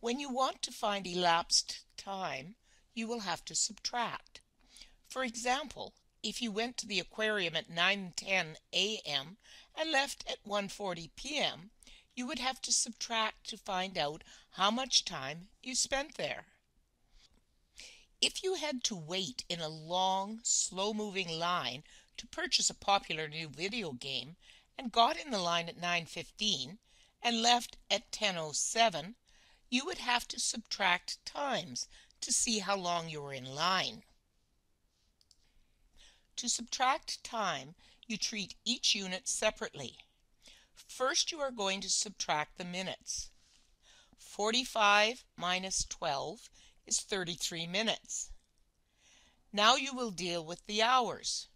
When you want to find elapsed time, you will have to subtract. For example, if you went to the aquarium at 9:10 a.m. and left at 1:40 p.m., you would have to subtract to find out how much time you spent there. If you had to wait in a long, slow-moving line to purchase a popular new video game and got in the line at 9:15 and left at 10:07, you would have to subtract times to see how long you were in line. To subtract time, you treat each unit separately. First, you are going to subtract the minutes. 45 minus 12 is 33 minutes. Now you will deal with the hours.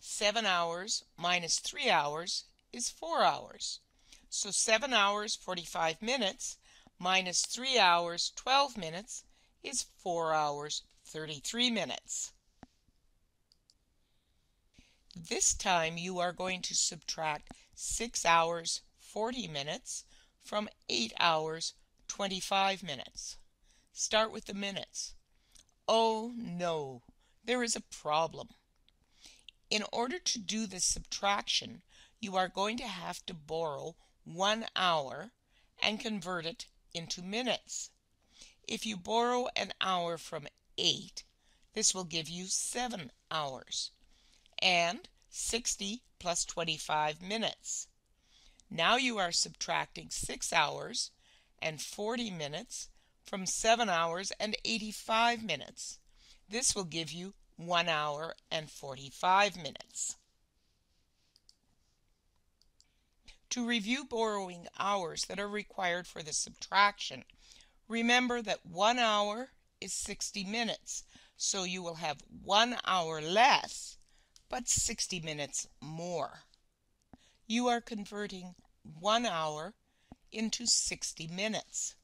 7 hours minus 3 hours is 4 hours. So 7 hours 45 minutes minus 3 hours 12 minutes is 4 hours 33 minutes. This time you are going to subtract 6 hours 40 minutes from 8 hours 25 minutes. Start with the minutes. Oh no, there is a problem. In order to do this subtraction, you are going to have to borrow one hour and convert it into minutes. If you borrow an hour from 8, this will give you 7 hours and 60 plus 25 minutes. Now you are subtracting 6 hours and 40 minutes from 7 hours and 85 minutes. This will give you 1 hour and 45 minutes. To review borrowing hours that are required for the subtraction, remember that 1 hour is 60 minutes, so you will have 1 hour less, but 60 minutes more. You are converting 1 hour into 60 minutes.